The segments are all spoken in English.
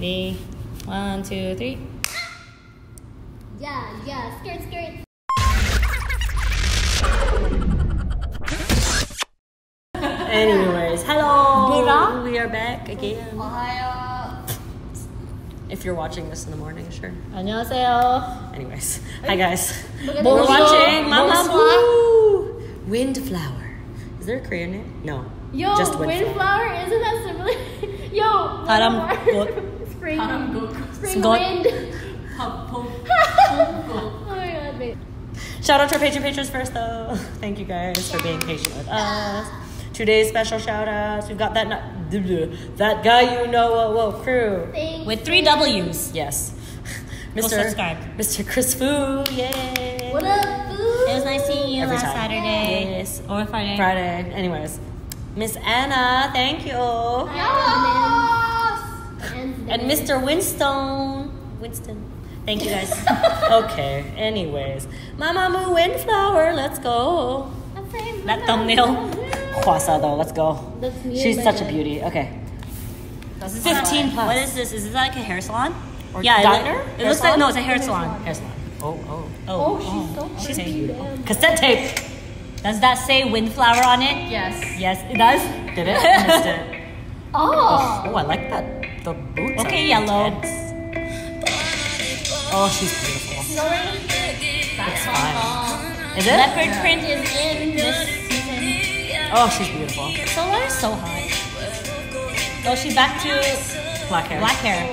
Ready? One, two, three. Yeah, yeah, skirt, skirt. Anyways, hello. Bura? We are back again. Ohio. If you're watching this in the morning, sure. 안녕하세요. Anyways, hi guys. We're We're gonna watching go- Mama Bonsoir. Boo. Windflower. Is there a Korean name? No. Yo, Just windflower. windflower, isn't that similar? Yo, Param windflower. Spring, spring Got- wind. oh my god, wait. Shout out to our Patreon patrons first, though. Thank you guys for being patient with us. Today's special shout outs. We've got that nu- that guy you know, whoa, whoa, crew. Thanks. With three W's. Yes. Go Mr. subscribe. Mr. Chris Fu. Yay. What up, boo? It was nice seeing you Every last time. Saturday. Yes. Or Friday. Friday. Anyways. Miss Anna, thank you. Yes. And Mr. Winston. Winston. Thank you guys. okay. Anyways. Mamamoo Windflower, let's go. That thumbnail. Hwasa though, let's go. She's such a beauty. Okay. This 15 plus. What is this? Is this like a hair salon? Or yeah, it, diner? it Hair looks salon? like no, it's a hair Hair salon. salon. Hair salon. Oh, oh. Oh, oh she's oh. so pretty. cute. damn. Cassette tape. Does that say windflower on it? Yes. Yes, it does. Did it? I missed it. Oh. Oh, I like that. The boots. Okay, are yellow. intense. Oh, she's beautiful. She's already big. It's fine. Is it? Leopard print is in this season. Oh, she's beautiful. Solar is so hot. Oh, she's back to Black hair. black hair.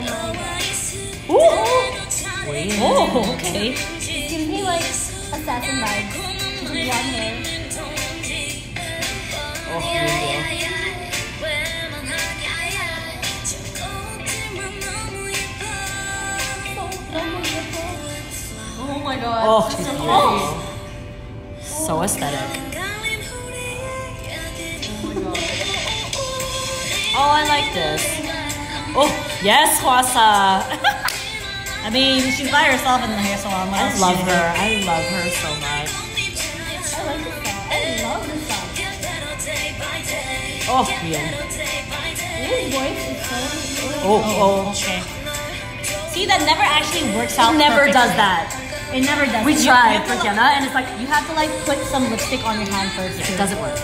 Ooh. Wait. Oh, okay. Gives me like assassin vibes. Blonde hair. Oh. Oh, she's beautiful. So aesthetic. Oh, I like this. Oh, yes, Hwasa. I mean, she's by herself in the hair salon. I love her. I love her so much. I like this song. I love this song. Oh, yeah. His voice is so Oh, oh. Okay. See, that never actually works out. Never perfectly. does that. It never does. We You- tried you for to, like- Kiana, and it's like, You have to like put some lipstick on your hand first. it doesn't work.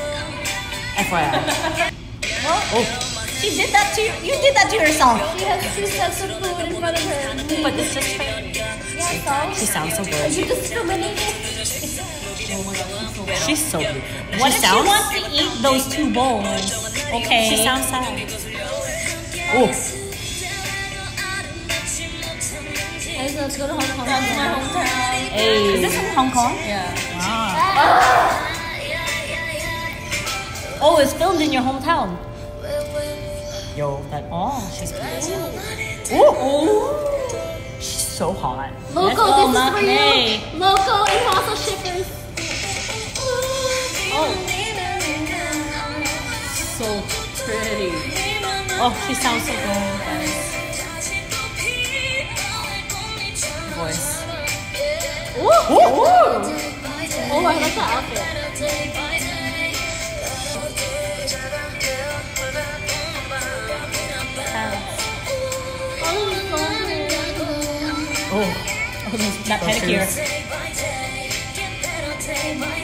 FYI. Oh, she did that to you. You did that to yourself. She has two sets of food in front of her. But it's just fair. Yeah, She so. sounds so Are good. you discriminating? She's so beautiful. What she if sounds, she wants to eat those two bowls? Okay. She sounds sad. Oh, let's go to Hong Kong. That's my hometown. Is this hey. in Hong Kong? Yeah. Ah. Oh, it's filmed in your hometown. Yo, that. Oh, she's beautiful. Ooh. She's so hot. Loco, Let's go, this is for Mahne. you. Loco and Hustle Shippers. So pretty. Oh, she sounds so good. Ooh. Oh, I like that outfit. Oh, this is so pretty. Oh. That Those pedicure. shoes.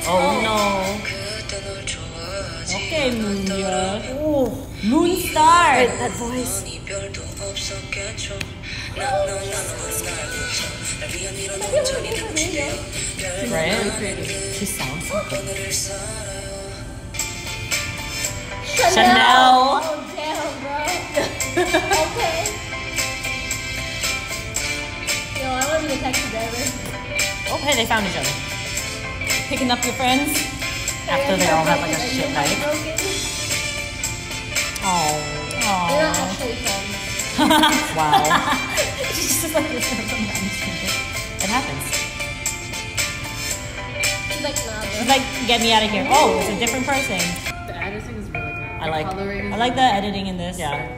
Oh, oh. no. Okay, Moon. Oh, Moon Star. Wait, that voice. Right? She sounds so good. Chanel. Oh, damn, bro. okay. Yo, I want to be a taxi driver. Oh, hey, they found each other. Picking up your friends. After they all had like a shit night. Oh. They're not actually friends. Wow. She's just like this. Sometimes. It happens. She's like, nah. She's like, get me out of here. Oh, it's a different person. The editing is really good. I like- I like the editing in this. Yeah.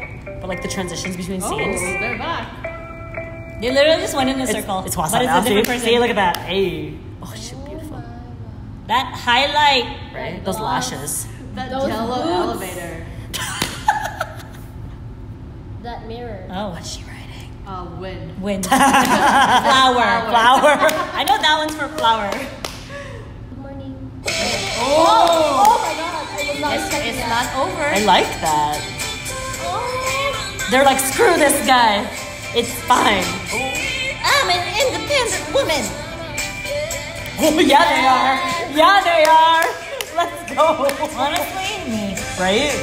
But like the transitions between Oh, scenes. they're back. They literally just went in a It's, circle. it's but Hwasa it's a different See, person. see, look at that. Hey. Oh, she's beautiful. that highlight. Right? Those lashes. That Those yellow boots. elevator. That mirror. Oh, What's she writing? Uh, wind. Wind. flower. Flower. I know that one's for flower. Good morning. Oh, Oh my god, I was not It's, expecting it's that. not over. I like that. Oh. They're like, screw this guy. It's fine. I'm an independent woman. Oh, yeah, they are. Yeah, they are. Let's go. Honestly, me. Right?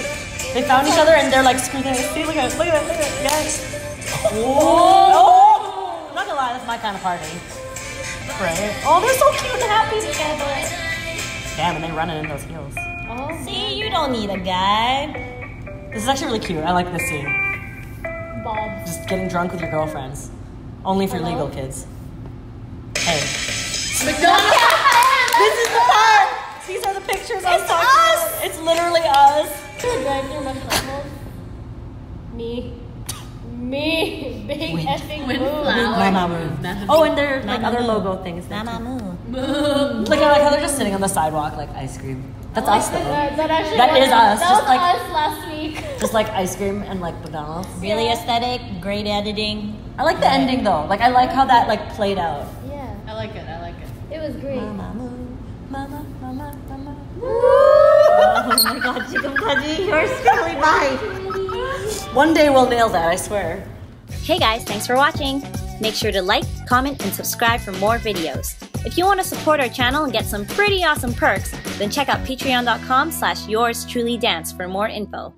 They found each other and they're like, screw this. See, look at it, look at it, look at it. Yes. Oh. I'm not gonna lie, that's my kind of party. Right? Oh, they're so cute and happy together. Damn, and they're running in those heels. Oh. See, you don't need a guy. This is actually really cute. I like this scene. Bob. Just getting drunk with your girlfriends. Only for Hello? legal kids. Hey. McDonald's. This is the part. These are the pictures I was talking about. It's literally us. Drive through McDonald's. Me. Me. Big Wind. effing Wind move. flower. Mama Mama Oh, and they're like other logo things. there, Mama too. moo. Like like how they're just sitting on the sidewalk like ice cream. That's oh, us though. That, that actually That was, us, That just was like- us last week. Just like ice cream and like McDonald's. Really aesthetic, great editing. I like the ending though. Like I like how that like played out. Yeah. I like it. I like it. It was great. Mama moo, mama, mama, mama. Oh my god, Chicken Pudgy, you're really mine. One day we'll nail that, I swear. Hey guys, thanks for watching. Make sure to like, comment, and subscribe for more videos. If you want to support our channel and get some pretty awesome perks, then check out patreon.com slash yours truly dance for more info.